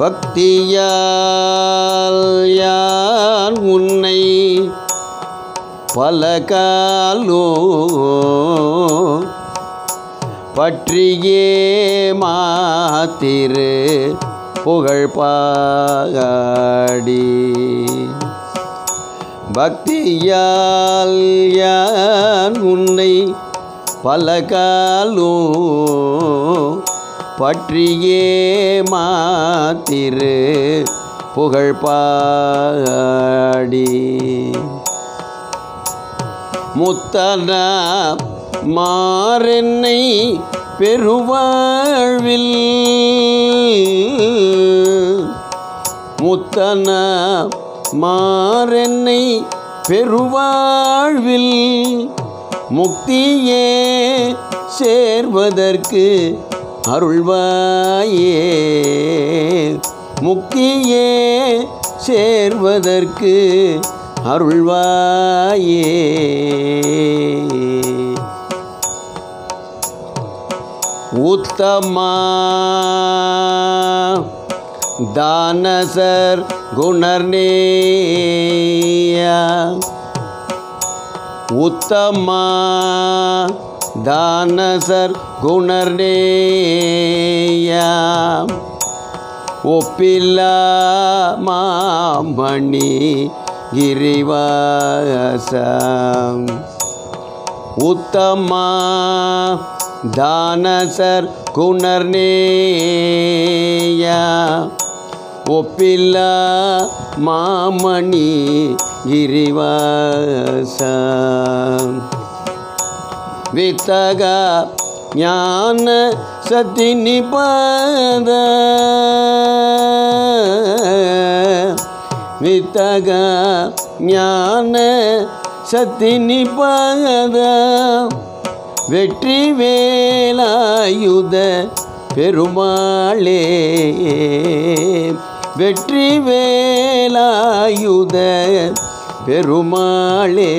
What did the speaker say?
பக்தியால் யான் உன்னை பல காலோ பற்றியே மாத்திரு புகழ் பாடி பக்தியால் யான் உன்னை பல காலோ பற்றியே மாத்திரு புகழ் பாடி. முத்தன மாறென்னை பெருவாழ்வில் முத்தன மாறென்னை பெருவாழ்வில் முக்தியே சேர்வதற்கு அருள்வாயே முக்தியே சேர்வதற்கு அருள்வாயே. உத்தமா தானசர் குணர்நேயா. உத்தமா தானசர் குணர்நேயா. ஒப்பில்லா மாமணி கிரிவாசம். உத்தமா தானசர் குணர்நேயா. ஒப்பில்லா மாமணி கிரிவாசம். வித்தக ஞான சத்தி நிபாத வித்தக ஞான சத்தி நிபாத வெற்றி வேலாயுத பெருமாளே வெற்றி வேலாயுத பெருமாளே.